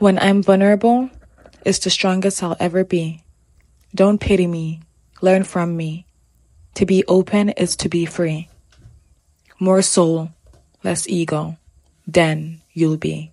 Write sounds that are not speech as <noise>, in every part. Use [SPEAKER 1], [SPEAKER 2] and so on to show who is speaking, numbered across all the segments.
[SPEAKER 1] When I'm vulnerable, it's the strongest I'll ever be. Don't pity me, learn from me. To be open is to be free. More soul, less ego, then you'll be.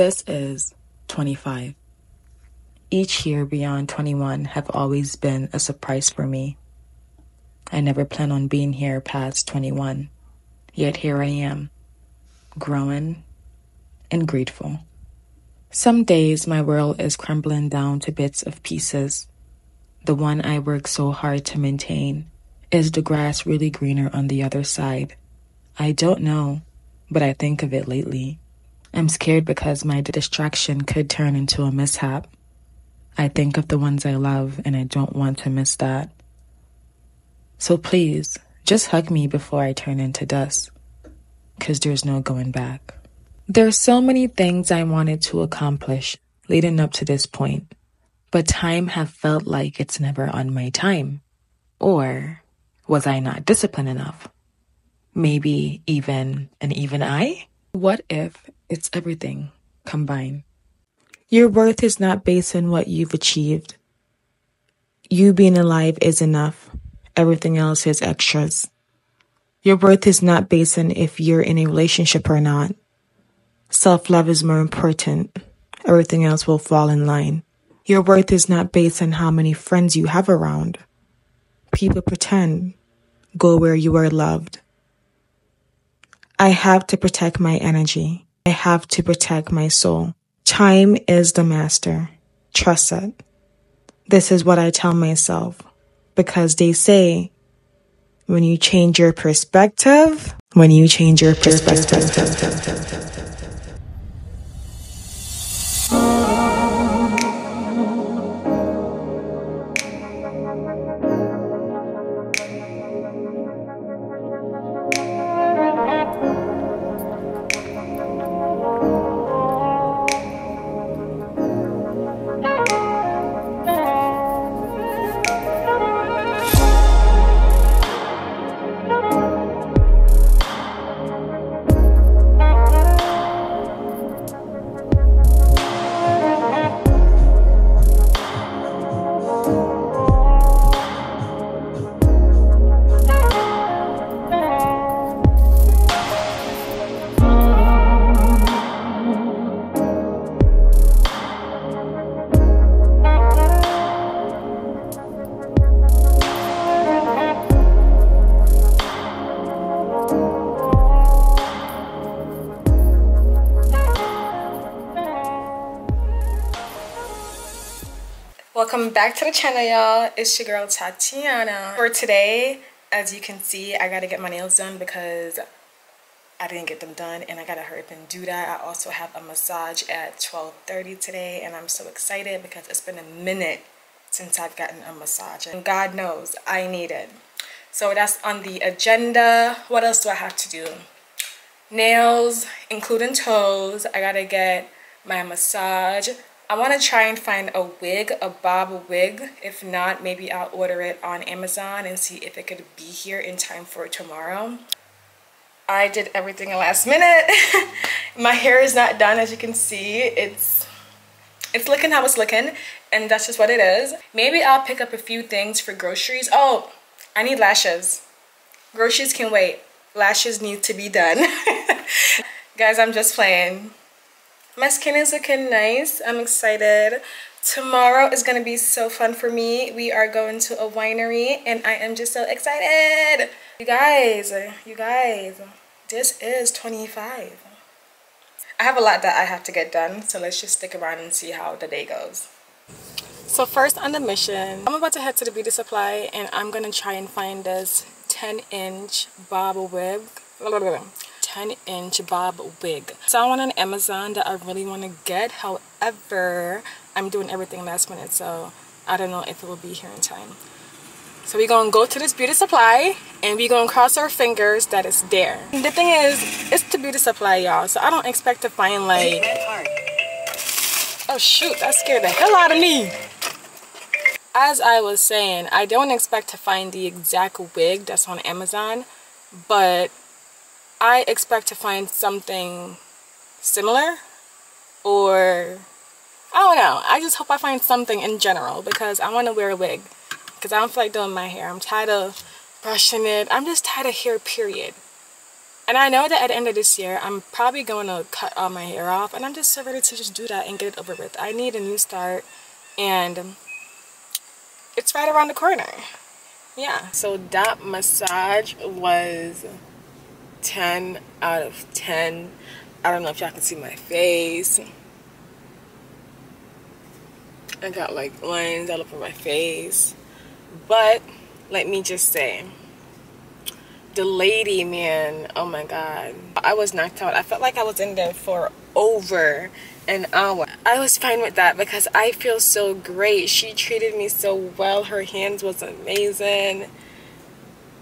[SPEAKER 1] This is 25. Each year beyond 21 have always been a surprise for me. I never planned on being here past 21, yet here I am, growing and grateful. Some days my world is crumbling down to bits of pieces. The one I work so hard to maintain. Is the grass really greener on the other side? I don't know, but I think of it lately. I'm scared because my distraction could turn into a mishap. I think of the ones I love and I don't want to miss that. So please, just hug me before I turn into dust. Cause there's no going back. There's so many things I wanted to accomplish leading up to this point, but time have felt like it's never on my time. Or was I not disciplined enough? Maybe even an even I? What if it's everything combined? Your worth is not based on what you've achieved. You being alive is enough. Everything else is extras. Your worth is not based on if you're in a relationship or not. Self love is more important. Everything else will fall in line. Your worth is not based on how many friends you have around. People pretend. Go where you are loved. I have to protect my energy. I have to protect my soul. Time is the master. Trust it. This is what I tell myself because they say when you change your perspective, when you change your perspective.
[SPEAKER 2] Welcome back to the channel, y'all. It's your girl Tatianna. For today, as you can see, I gotta get my nails done because I didn't get them done and I gotta hurry up and do that. I also have a massage at 12.30 today and I'm so excited because it's been a minute since I've gotten a massage and God knows I need it. So that's on the agenda. What else do I have to do? Nails, including toes. I gotta get my massage. I want to try and find a wig, a bob wig. If not, maybe I'll order it on Amazon and see if it could be here in time for tomorrow.
[SPEAKER 1] I did everything last minute. <laughs> my hair is not done as you can see. It's it's looking how it's looking and that's just what it is. Maybe I'll pick up a few things for groceries. Oh, I need lashes. Groceries can wait. Lashes need to be done. <laughs> Guys, I'm just playing. My skin is looking nice. I'm excited. Tomorrow is going to be so fun for me. We are going to a winery and I am just so excited. You guys, you guys, this is 25. I have a lot that I have to get done, so let's just stick around and see how the day goes. So first on the mission, I'm about to head to the beauty supply and I'm gonna try and find this 10 inch bob wig. 10 inch bob wig. I want on Amazon that I really want to get. However, I'm doing everything last minute, so I don't know if it will be here in time. So we're gonna go to this beauty supply and we're gonna cross our fingers that it's there. The thing is, it's the beauty supply, y'all. So I don't expect to find like Oh shoot, that scared the hell out of me. As I was saying, I don't expect to find the exact wig that's on Amazon, but I expect to find something similar or I don't know. I just hope I find something in general because I want to wear a wig because I don't feel like doing my hair. I'm tired of brushing it. I'm just tired of hair, period. And I know that at the end of this year, I'm probably going to cut all my hair off. And I'm just so ready to just do that and get it over with. I need a new start. And it's right around the corner. Yeah. So that massage was 10 out of 10. I don't know if y'all can see my face. I got like lines all over my face. But let me just say, the lady, man, oh my god. I was knocked out. I felt like I was in there for over an hour. I was fine with that because I feel so great. She treated me so well. Her hands was amazing.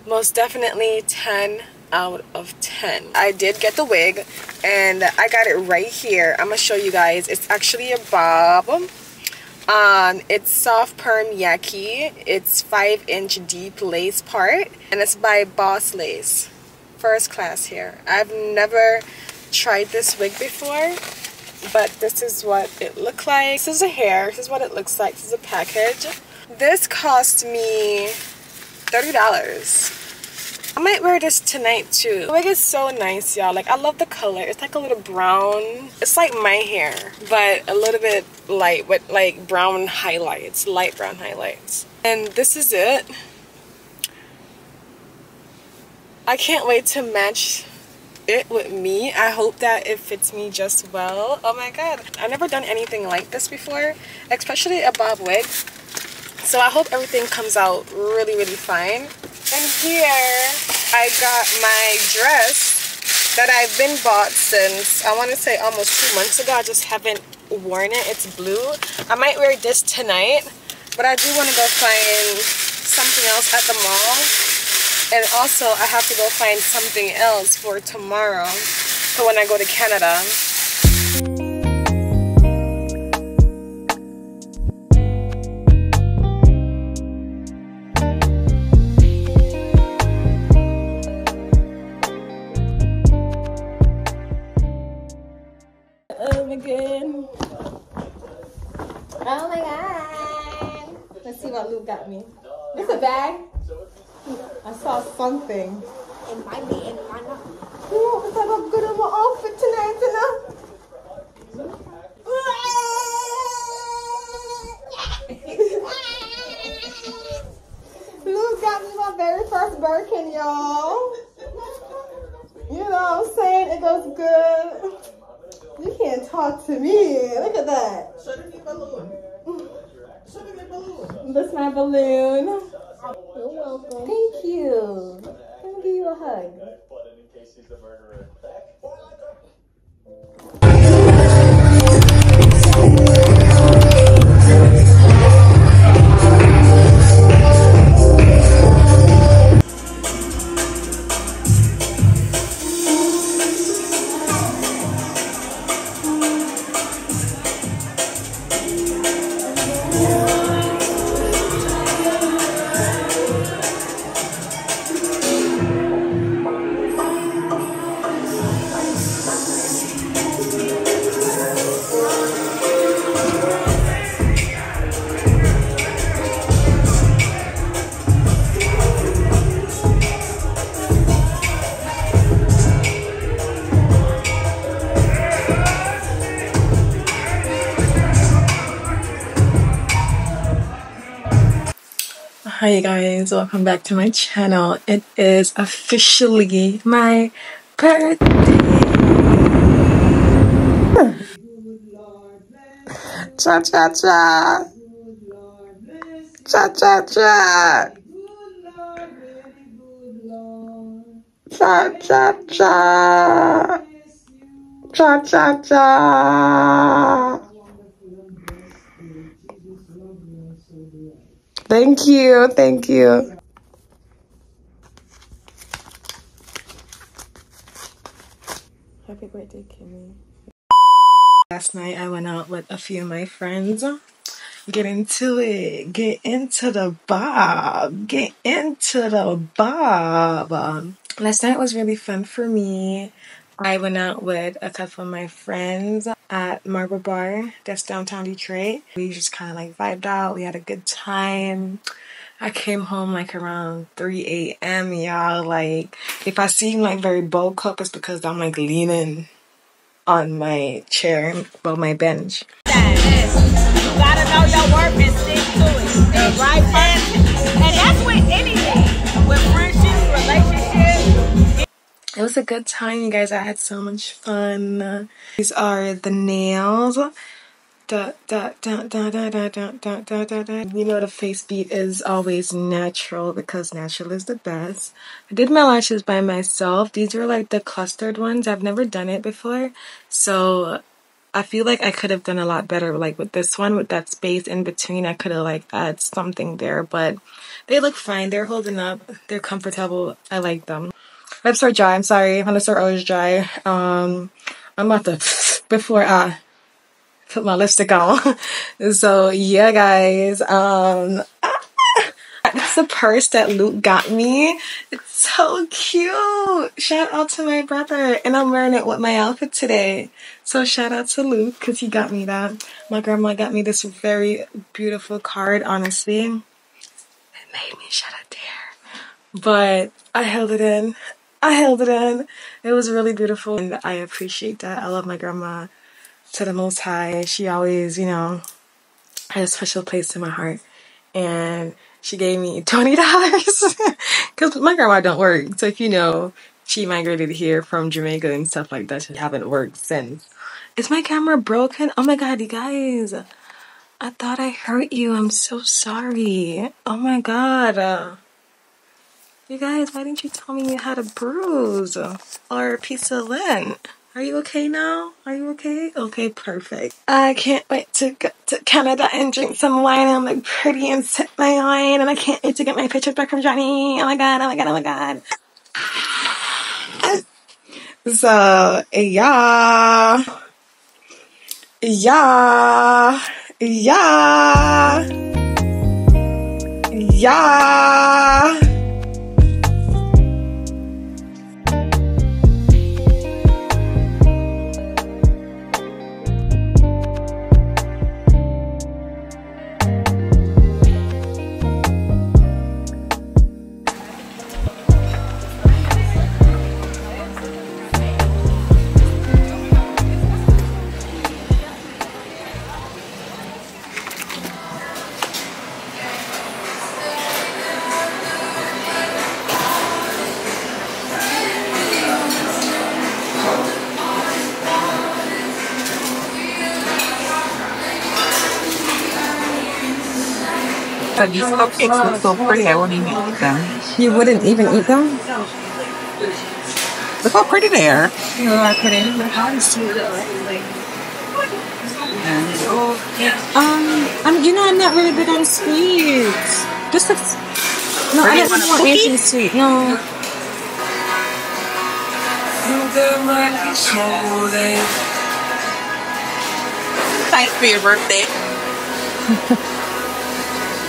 [SPEAKER 1] Most definitely 10 out of 10. I did get the wig and I got it right here. I'm going to show you guys. It's actually a bob um, it's soft perm yaki. It's 5 inch deep lace part. And it's by Boss Lace. First class here. I've never tried this wig before. But this is what it looked like. This is a hair. This is what it looks like. This is a package. This cost me $30. I might wear this tonight too. The wig is so nice, y'all. Like, I love the color. It's like a little brown. It's like my hair, but a little bit light with like brown highlights, light brown highlights. And this is it. I can't wait to match it with me. I hope that it fits me just well. Oh my god. I've never done anything like this before, especially a bob wig. So I hope everything comes out really, really fine. And here I got my dress that I've been bought since, I want to say almost two months ago. I just haven't worn it. It's blue. I might wear this tonight, but I do want to go find something else at the mall. And also, I have to go find something else for tomorrow for when I go to Canada. Guys, welcome back to my channel. It is officially my birthday. Cha cha cha. Cha cha cha. Cha cha cha. Cha cha cha. Cha cha cha. Thank you, thank you. Happy birthday, Kimmy. Last night I went out with a few of my friends. Get into it. Get into the bob. Get into the bob. Last night was really fun for me. I went out with a couple of my friends at Marble Bar, that's downtown Detroit. We just kind of like vibed out. We had a good time. I came home like around 3 a.m. Y'all, like, if I seem like very bulk up, it's because I'm like leaning on my chair, well, my bench.
[SPEAKER 3] You gotta know your worth and stick to it. Right. And that's with anything.
[SPEAKER 1] It was a good time, you guys. I had so much fun. These are the nails. Da, da, da, da, da, da, da, da, da, da. You know the face beat is always natural because natural is the best. I did my lashes by myself. These were like the clustered ones. I've never done it before. So I feel like I could have done a lot better like with this one with that space in between. I could have like add something there, but they look fine. They're holding up. They're comfortable. I like them. Are dry. I'm sorry. My lips are always dry. Um, I'm about to before I put my lipstick on. <laughs> so yeah, guys. Um, <laughs> that's the purse that Luke got me. It's so cute. Shout out to my brother, and I'm wearing it with my outfit today. So shout out to Luke because he got me that. My grandma got me this very beautiful card. Honestly, it made me shed a tear, but I held it in. I held it in. It was really beautiful, and I appreciate that. I love my grandma to the most high. She always, you know, had a special place in my heart. And she gave me <laughs> twenty dollars <laughs> because my grandma don't work. So if you know, she migrated here from Jamaica and stuff like that. She haven't worked since. Is my camera broken? Oh my god, you guys! I thought I hurt you. I'm so sorry. Oh my god. You guys, why didn't you tell me you had a bruise or a piece of lint? Are you okay now? Are you okay? Okay, perfect. I can't wait to go to Canada and drink some wine and look pretty and sip my wine. And I can't wait to get my pictures back from Johnny. Oh my god, oh my god, oh my god. <sighs> So, yeah. Yeah. Yeah. Yeah.
[SPEAKER 4] But these cupcakes look so pretty, I wouldn't even eat them.
[SPEAKER 1] You wouldn't even eat them?
[SPEAKER 4] Look how pretty they are.
[SPEAKER 1] You are pretty. Um, I'm, you know, I'm not really big on sweets. Just a, no, I don't want anything sweet. No.
[SPEAKER 4] Thanks for your birthday. <laughs>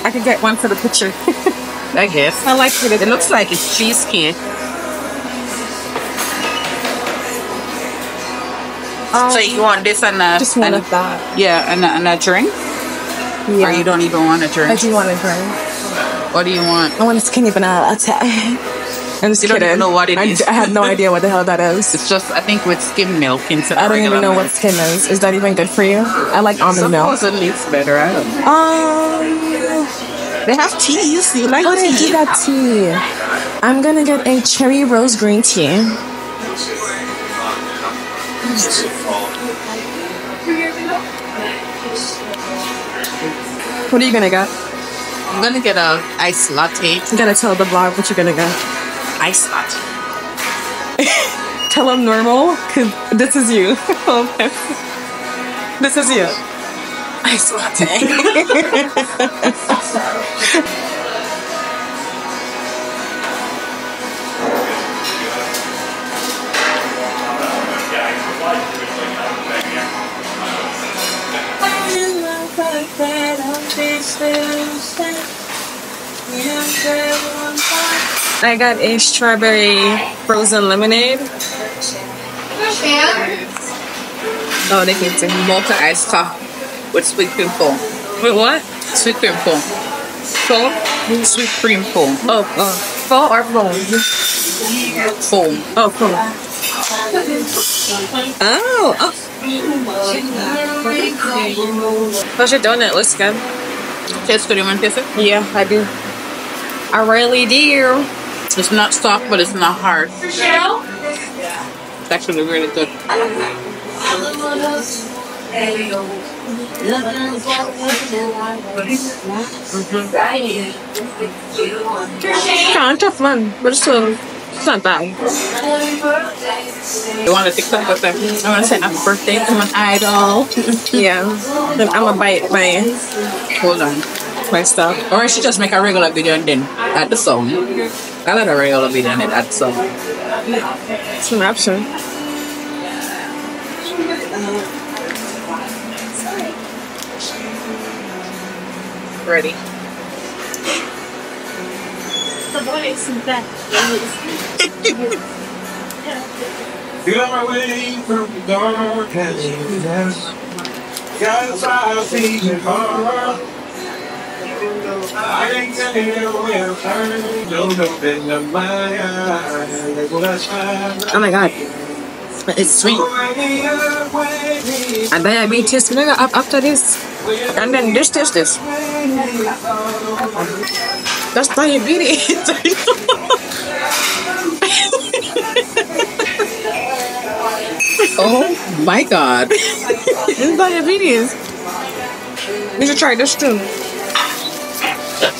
[SPEAKER 1] I can get one for the picture. <laughs>
[SPEAKER 4] I guess.
[SPEAKER 1] I like it.
[SPEAKER 4] It looks like it's cheesecake.
[SPEAKER 1] Um,
[SPEAKER 4] So you want this and a,
[SPEAKER 1] just one
[SPEAKER 4] and,
[SPEAKER 1] of that.
[SPEAKER 4] yeah, and a, and a drink?
[SPEAKER 1] Yeah.
[SPEAKER 4] Or you don't even want a drink?
[SPEAKER 1] I do want a drink.
[SPEAKER 4] What do you want?
[SPEAKER 1] I want a skinny banana latte. <laughs> I'm just
[SPEAKER 4] You don't even know what it
[SPEAKER 1] I,
[SPEAKER 4] is. <laughs>
[SPEAKER 1] I have no idea what the hell that is.
[SPEAKER 4] It's just, I think, with skim milk instead
[SPEAKER 1] I don't even know
[SPEAKER 4] milk.
[SPEAKER 1] what skim is. Is that even good for you? I like almond milk.
[SPEAKER 4] Supposedly it's better. I don't know.
[SPEAKER 1] Um,
[SPEAKER 4] They have teas. You like
[SPEAKER 5] Oh, they
[SPEAKER 4] tea?
[SPEAKER 5] do got tea. I'm gonna get a cherry rose green tea. What are you gonna get?
[SPEAKER 4] I'm gonna get a iced latte.
[SPEAKER 5] You gotta tell the vlog what you're gonna get.
[SPEAKER 4] Iced latte. <laughs>
[SPEAKER 5] Tell them normal, cause this is you. <laughs> This is you.
[SPEAKER 4] Iced latte. <laughs>
[SPEAKER 5] I got a strawberry frozen lemonade. Oh, they can sing.
[SPEAKER 4] Mocha iced coffee with sweet cream foam.
[SPEAKER 5] Wait, what?
[SPEAKER 4] Sweet cream foam. Foam? Sweet cream foam.
[SPEAKER 5] Oh, uh, oh. Fall or foam?
[SPEAKER 4] Foam.
[SPEAKER 5] Oh, foam. Oh, oh. How's your donut? Looks good.
[SPEAKER 4] Tastes good. You want to taste it?
[SPEAKER 5] Yeah, I do. I really do.
[SPEAKER 4] It's not soft, but it's not hard. It's actually really good. Mm-hmm.
[SPEAKER 5] Kind of fun, but it's still it's not bad.
[SPEAKER 4] You want to take some with them? I want to say happy birthday to my idol. <laughs>
[SPEAKER 5] Yeah. Then I'm gonna bite my
[SPEAKER 4] Hold on.
[SPEAKER 5] my stuff.
[SPEAKER 4] Or I should just make a regular video and then add the song. I like a regular video and then add the song.
[SPEAKER 5] It's an option.
[SPEAKER 4] Ready?
[SPEAKER 6] Got away from the dark and Got five feet in heart. I ain't tell where I'm turning. Don't open up my
[SPEAKER 5] Oh my god. It's sweet. And diabetes nigga up after this. And then this this this. That's diabetes. <laughs> <laughs>
[SPEAKER 4] Oh my god. <laughs>
[SPEAKER 5] it's diabetes. You should try this too.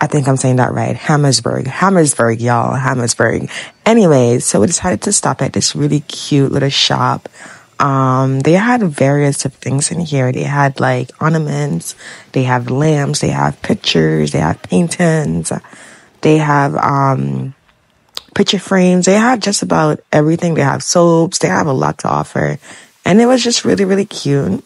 [SPEAKER 1] I think I'm saying that right. Hammersburg. Hammersburg, y'all. Hammersburg. Anyways, so we decided to stop at this really cute little shop. Um, they had various of things in here. They had like ornaments, they have lamps, they have pictures, they have paintings, they have um picture frames. They have just about everything. They have soaps. They have a lot to offer. And it was just really, really cute.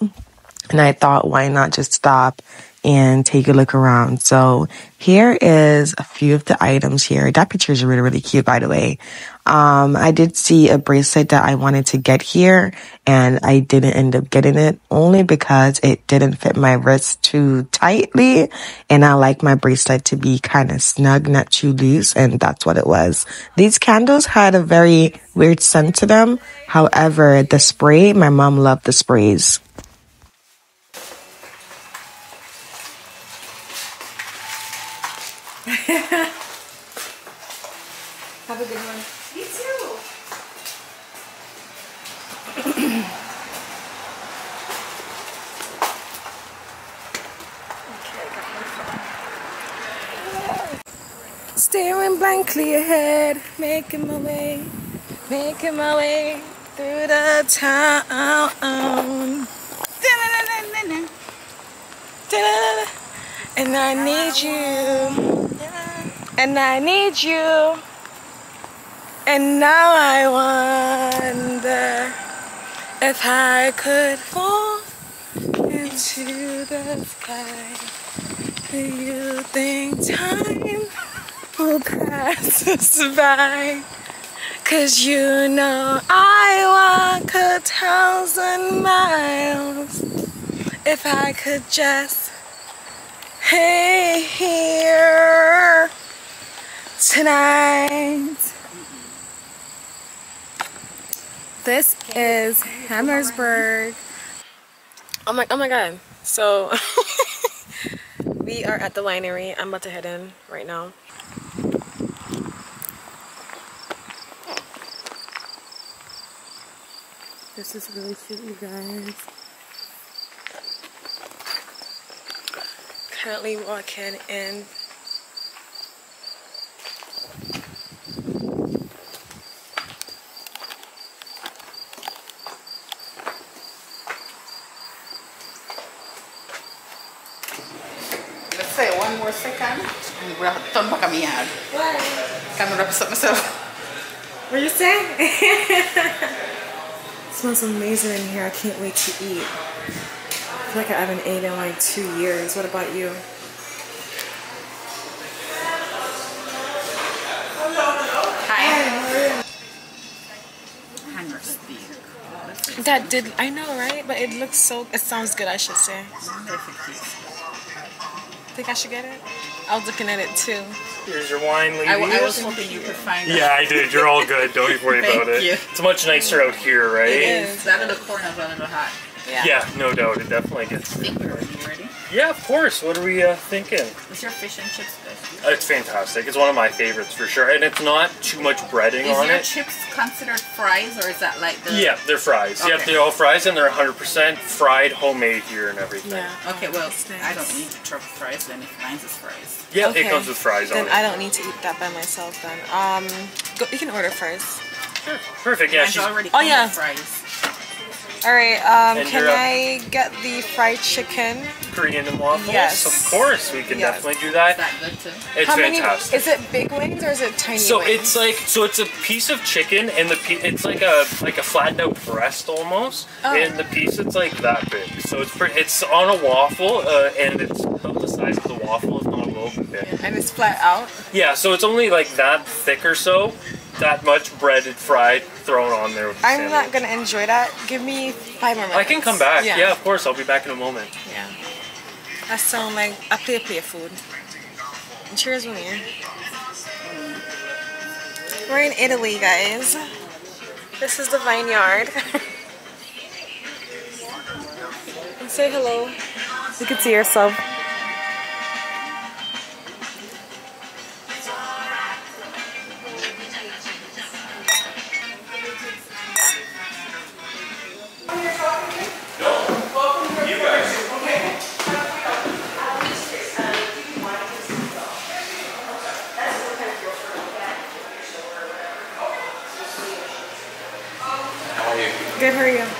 [SPEAKER 1] And I thought, why not just stop and take a look around? So here is a few of the items here. That picture is really, really cute, by the way. Um, I did see a bracelet that I wanted to get here and I didn't end up getting it only because it didn't fit my wrist too tightly. And I like my bracelet to be kind of snug, not too loose. And that's what it was. These candles had a very weird scent to them. However, the spray, my mom loved the sprays. <laughs>
[SPEAKER 7] Have a good one. You too. Staring blankly ahead, making my way, making my way through the town. Da-da-da-da-da-da. Da-da-da-da. And I need you. And I need you. And now I wonder if I could fall into the sky. Do you think time will pass us by?
[SPEAKER 1] Cause you know I walk a thousand miles if I could just hey here tonight. This is Hammersburg. Oh my oh my god. So <laughs> we are at the winery. I'm about to head in right now. This is really cute, you guys. Currently walking in.
[SPEAKER 4] Let's say one more second. And we'll have to turn back on me yard. Can I represent myself?
[SPEAKER 1] What are you say? <laughs> smells amazing in here. I can't wait to eat. I feel like I haven't ate in like two years. What about you?
[SPEAKER 4] Hi. Hanger steak.
[SPEAKER 1] That did I know, right? But it looks so. It sounds good. I should say. Think I should get it? I was looking at it too.
[SPEAKER 8] Here's your wine, ladies.
[SPEAKER 4] I, w- I was hoping you could find
[SPEAKER 8] yeah, I did. You're all good. Don't even worry <laughs> about it.
[SPEAKER 4] you.
[SPEAKER 8] It's much nicer out here, right?
[SPEAKER 1] It
[SPEAKER 4] it.
[SPEAKER 1] is.
[SPEAKER 4] Is that in the corner of a little hot?
[SPEAKER 8] Yeah, no doubt. It definitely gets.
[SPEAKER 4] I think we're ready.
[SPEAKER 8] Yeah, of course. What are we uh, thinking?
[SPEAKER 4] Is your fish and chips good?
[SPEAKER 8] Uh, It's fantastic. It's one of my favorites for sure, and it's not too much breading
[SPEAKER 4] Is
[SPEAKER 8] on
[SPEAKER 4] your
[SPEAKER 8] it.
[SPEAKER 4] chips considered fries or is that like the
[SPEAKER 8] Yeah, they're fries. Yep,
[SPEAKER 4] Okay.
[SPEAKER 8] they're all fries, and they're 100% fried, homemade here and everything.
[SPEAKER 1] Yeah.
[SPEAKER 4] Okay, well, I don't
[SPEAKER 1] nice.
[SPEAKER 4] need truffle fries then if mine's is fries.
[SPEAKER 8] Yeah,
[SPEAKER 1] Okay.
[SPEAKER 8] it comes with fries
[SPEAKER 1] Then
[SPEAKER 8] on
[SPEAKER 1] I don't need to eat that by myself. Then um, go, you can order first.
[SPEAKER 8] Sure. Perfect. Yeah,
[SPEAKER 4] Mine's
[SPEAKER 8] she's
[SPEAKER 4] already
[SPEAKER 1] Oh, yeah.
[SPEAKER 4] fries.
[SPEAKER 1] All right. Um,
[SPEAKER 8] And
[SPEAKER 1] can. I get the fried chicken?
[SPEAKER 8] Korean and waffles.
[SPEAKER 1] Yes.
[SPEAKER 8] Of course, we can
[SPEAKER 1] Yes.
[SPEAKER 8] definitely do
[SPEAKER 4] Is
[SPEAKER 8] that.
[SPEAKER 4] that good too?
[SPEAKER 8] It's
[SPEAKER 1] How
[SPEAKER 8] fantastic.
[SPEAKER 1] many? Is it big wings or is it tiny
[SPEAKER 8] So
[SPEAKER 1] wings?
[SPEAKER 8] it's like so it's a piece of chicken and the pe- it's like a like a flattened out breast almost
[SPEAKER 1] Oh.
[SPEAKER 8] and the piece it's like that big so it's pretty it's on a waffle uh, and it's about the size of the waffle if not a little bit
[SPEAKER 1] and it's flat out.
[SPEAKER 8] Yeah, so it's only like that thick or so, that much breaded fried thrown on there. With the
[SPEAKER 1] I'm not gonna enjoy that. Give me five more minutes.
[SPEAKER 8] I can come back.
[SPEAKER 1] Yeah.
[SPEAKER 8] Yeah. of course. I'll be back in a moment.
[SPEAKER 1] Yeah. That sound like a play play food. Cheers, Winnie. We're in Italy, guys. This is the vineyard. <laughs> and say hello. You can see yourself. Good, for you?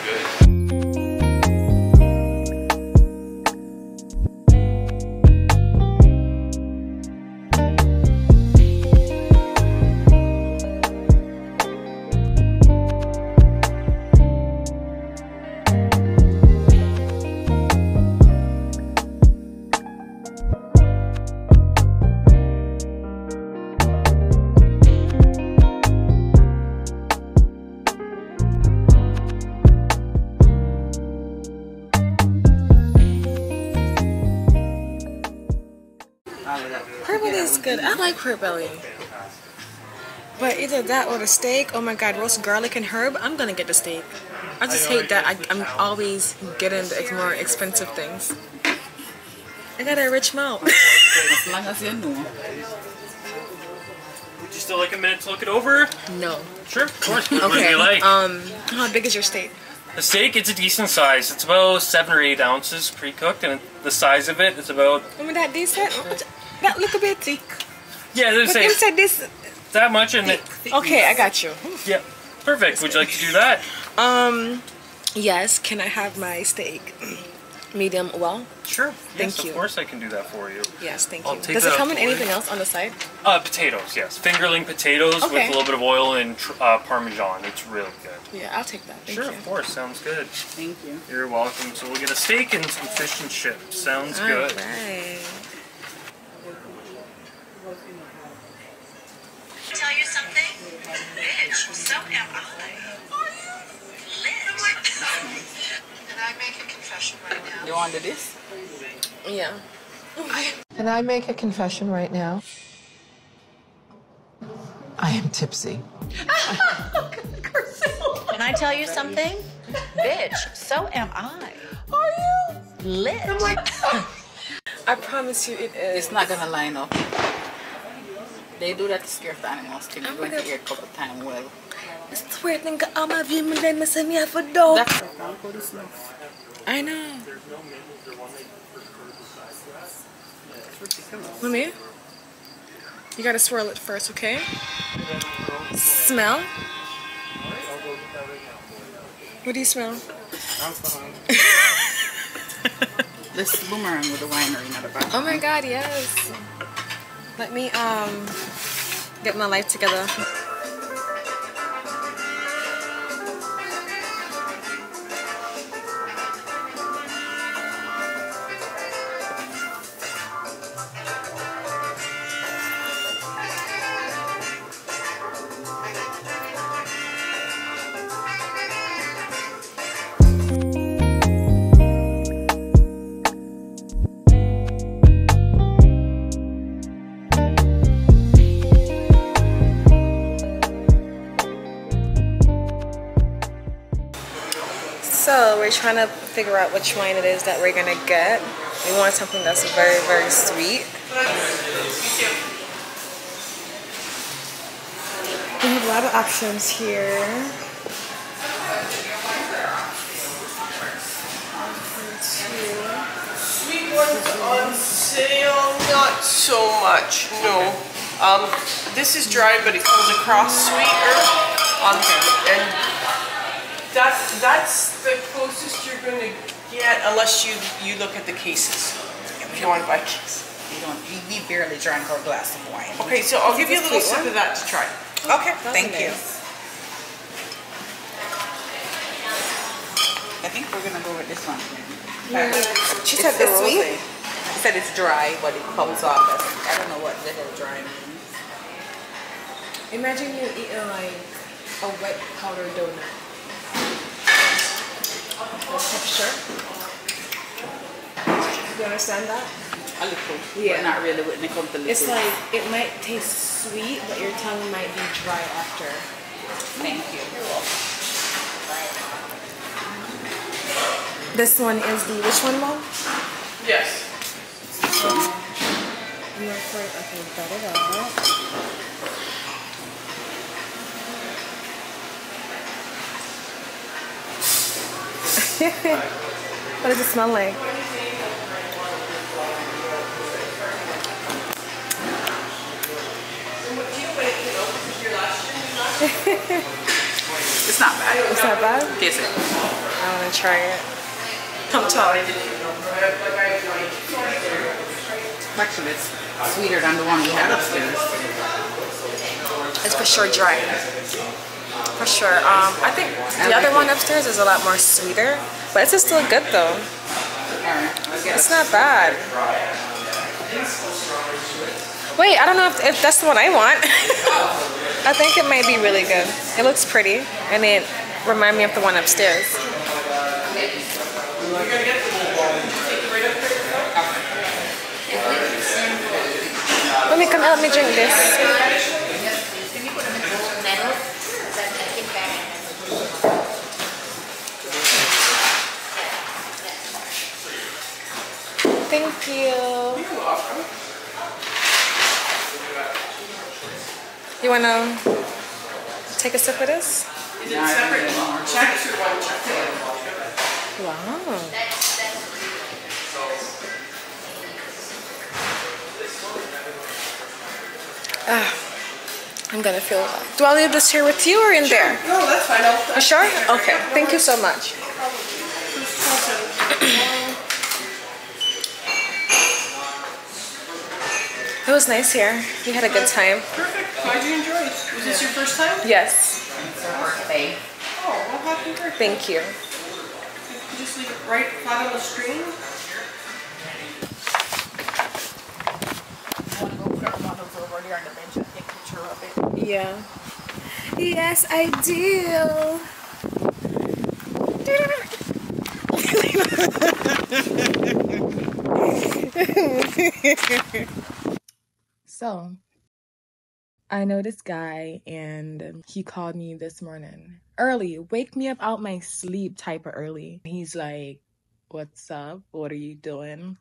[SPEAKER 1] Pork belly. But either that or the steak. Oh my god, roast garlic and herb. I'm gonna get the steak. I just hate that I, I'm always getting the more expensive things. I got a rich mouth. <laughs>
[SPEAKER 4] As long as you know.
[SPEAKER 8] Would you still like a minute to look it over?
[SPEAKER 1] no.
[SPEAKER 8] Sure, of course. <laughs>
[SPEAKER 1] Okay.
[SPEAKER 8] like?
[SPEAKER 1] Um, how big is your steak?
[SPEAKER 8] the steak, it's a decent size. It's about seven or eight ounces pre-cooked, and the size of it is about
[SPEAKER 1] I mean that decent. <laughs> That look a bit thick.
[SPEAKER 8] Yeah, they
[SPEAKER 1] But
[SPEAKER 8] say
[SPEAKER 1] you said this.
[SPEAKER 8] that much, and it,
[SPEAKER 1] Okay, I got you.
[SPEAKER 8] yeah, perfect. Would you like to do that?
[SPEAKER 1] Um, yes. Can I have my steak? Medium well.
[SPEAKER 8] Sure.
[SPEAKER 1] Thank
[SPEAKER 8] yes,
[SPEAKER 1] you.
[SPEAKER 8] Of course, I can do that for you.
[SPEAKER 1] Yes, thank
[SPEAKER 8] I'll
[SPEAKER 1] you.
[SPEAKER 8] take
[SPEAKER 1] Does it come in anything else on the side?
[SPEAKER 8] Uh, potatoes, yes. Fingerling potatoes with a little bit of oil and uh, parmesan. It's really good.
[SPEAKER 1] Yeah, I'll take that. Thank
[SPEAKER 8] sure,
[SPEAKER 1] you.
[SPEAKER 8] of course. Sounds good.
[SPEAKER 4] Thank you.
[SPEAKER 8] You're welcome. So we'll get a steak and some fish and chips. Sounds good.
[SPEAKER 1] Alright.
[SPEAKER 9] tell you something? Bitch,
[SPEAKER 4] so am I. Can I make a confession right now? You wanted this?
[SPEAKER 1] Yeah.
[SPEAKER 9] Can I make a confession right now? I am tipsy.
[SPEAKER 3] Can I tell you something? Bitch, so am I.
[SPEAKER 1] Are you?
[SPEAKER 3] Lit.
[SPEAKER 1] I'm like, <laughs> I promise you it is.
[SPEAKER 4] It's not gonna line up. They do that to scare the animals too.
[SPEAKER 1] Oh
[SPEAKER 4] You're going to hear a couple of times. Well,
[SPEAKER 1] It's the weird thing. I'm a view, then me say me have a dog.
[SPEAKER 4] that's I'll go this now.
[SPEAKER 1] I know. Let me. You gotta swirl it first, okay? Smell. What do you smell? <laughs>
[SPEAKER 4] This boomerang with the winery, not a bad.
[SPEAKER 1] Oh my god, yes. Let me um get my life together. So we're trying to figure out which wine it is that we're gonna get. We want something that's very, very sweet. We have a lot of options here.
[SPEAKER 10] Sweet ones on sale, not so much, no. Um, this is dry, but it comes across sweeter. Um, and that, that's the closest you're gonna get unless you, you look at the cases. If you wanna buy cases.
[SPEAKER 4] You don't. You, we barely drank our glass of wine.
[SPEAKER 10] Okay, so I'll give you a little sip of that to try.
[SPEAKER 4] Oh, okay,
[SPEAKER 1] That's
[SPEAKER 4] thank you. I think we're gonna go with this one.
[SPEAKER 1] She
[SPEAKER 4] It's
[SPEAKER 1] said
[SPEAKER 4] the
[SPEAKER 1] it's sweet.
[SPEAKER 4] rosé. She said it's dry, but it comes off as I don't know what the hell dry means.
[SPEAKER 1] Imagine you eating like a wet powdered donut. The texture. You understand that?
[SPEAKER 4] A little,
[SPEAKER 1] Yeah.
[SPEAKER 4] not really when it comes to liquid.
[SPEAKER 1] It's like it might taste sweet, but your tongue might be dry after.
[SPEAKER 4] thank you.
[SPEAKER 1] This one is the which one, mom?
[SPEAKER 10] Yes.
[SPEAKER 1] You're for okay, got it out. <laughs> what does it smell like?
[SPEAKER 4] It's not bad.
[SPEAKER 1] It's not bad?
[SPEAKER 4] Taste it.
[SPEAKER 1] I want to try it. Come tall.
[SPEAKER 4] Actually, it's sweeter than the one we had upstairs.
[SPEAKER 1] It's for sure dry. For sure. Um, I think the other one upstairs is a lot more sweeter, but it's still good though.
[SPEAKER 4] Alright, I'll get
[SPEAKER 1] It's not bad. Wait, I don't know if, if that's the one I want. <laughs> I think it might be really good. It looks pretty, and it remind me of the one upstairs. Let me come help me drink this. Thank you. You wanna take a sip of this?
[SPEAKER 10] Is it separate checks or one check?
[SPEAKER 1] Wow. Ah, I'm gonna feel. Do I leave this here with you or in there?
[SPEAKER 10] No, that's fine. I'll,
[SPEAKER 1] You sure? Okay. Thank you so much. <clears throat> <clears throat> It was nice here. We had a good time.
[SPEAKER 10] Perfect. How'd you enjoy it? Was this your first time?
[SPEAKER 1] Yes.
[SPEAKER 4] birthday.
[SPEAKER 10] Oh, well, happy birthday.
[SPEAKER 1] Thank you.
[SPEAKER 10] You just leave it right flat on the screen.
[SPEAKER 4] Want to go put our bottles over there on the bench and take a picture of it?
[SPEAKER 1] Yeah. Yes, I do. <laughs> so, I know this guy and he called me this morning early, wake me up out my sleep type of early. He's like, What's up? What are you doing?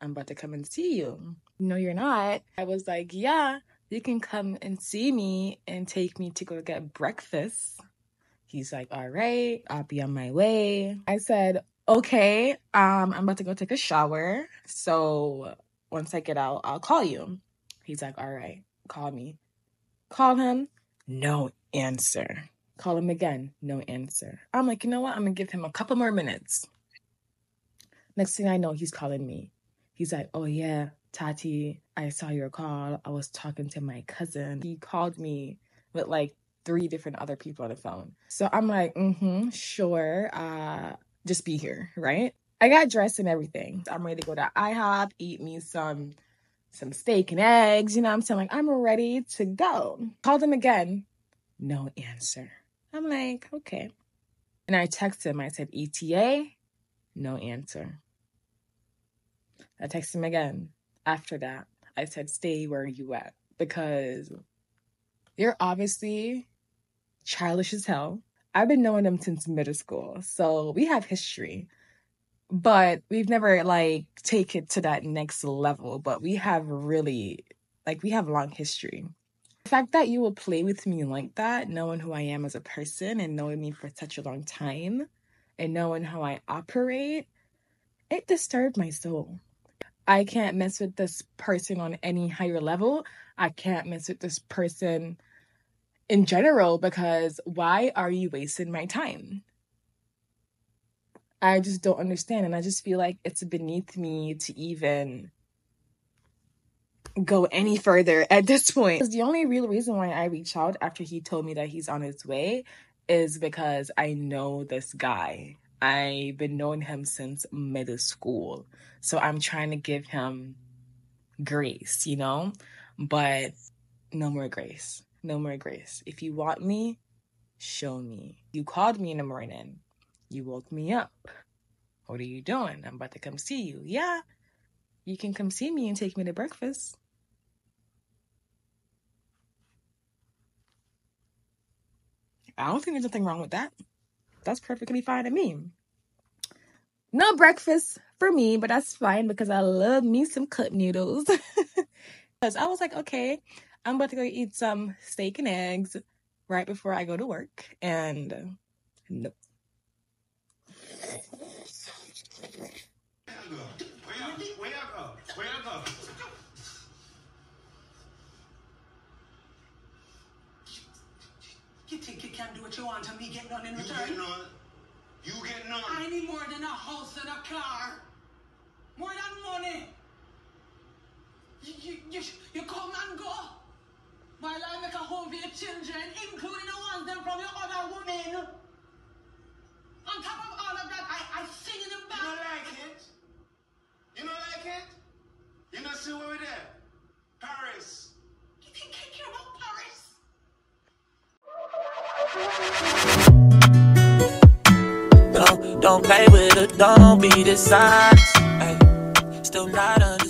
[SPEAKER 1] I'm about to come and see you. No, you're not. I was like, Yeah, you can come and see me and take me to go get breakfast. He's like, All right, I'll be on my way. I said, Okay, um, I'm about to go take a shower. So once I get out, I'll call you. He's like, All right, call me. Call him, no answer. Call him again, no answer. I'm like, you know what? I'm gonna give him a couple more minutes. Next thing I know, he's calling me. He's like, oh yeah, Tati, I saw your call. I was talking to my cousin. He called me with like three different other people on the phone. So I'm like, mm-hmm, sure. Uh, just be here, right? I got dressed and everything. I'm ready to go to IHOP, eat me some some steak and eggs. You know I'm saying? Like, I'm ready to go. Called him again. No answer. I'm like, okay. And I texted him. I said, ETA, no answer. I texted him again. After that, I said, stay where you at. Because you're obviously childish as hell. I've been knowing him since middle school. So we have history but we've never like take it to that next level but we have really like we have a long history. The fact that you will play with me like that knowing who i am as a person and knowing me for such a long time and knowing how i operate it disturbed my soul. I can't mess with this person on any higher level. I can't mess with this person in general because why are you wasting my time I just don't understand. And I just feel like it's beneath me to even go any further at this point. The only real reason why I reached out after he told me that he's on his way is because I know this guy. I've been knowing him since middle school. So I'm trying to give him grace, you know? But no more grace. No more grace. If you want me, show me. You called me in the morning. You woke me up. What are you doing? I'm about to come see you. Yeah, you can come see me and take me to breakfast. I don't think there's nothing wrong with that. That's perfectly fine to me. No breakfast for me, but that's fine because I love me some cup noodles. <laughs> Because I was like, okay, I'm about to go eat some steak and eggs right before I go to work. And nope.
[SPEAKER 11] You think you can do what you want and me get none in
[SPEAKER 12] You
[SPEAKER 11] return?
[SPEAKER 12] get none. You get none.
[SPEAKER 11] I need more than a house and a car. More than money. You, you, you, you come and go. While I make a home for your children, including the ones them from your other women. On top of all of that, I, I sing in the
[SPEAKER 12] You
[SPEAKER 11] back.
[SPEAKER 12] don't like it? You don't like it? You not see where we there? Paris.
[SPEAKER 11] You think I care about Paris?
[SPEAKER 13] Don't, don't play with it, don't be dishonest. Ay, still not understand.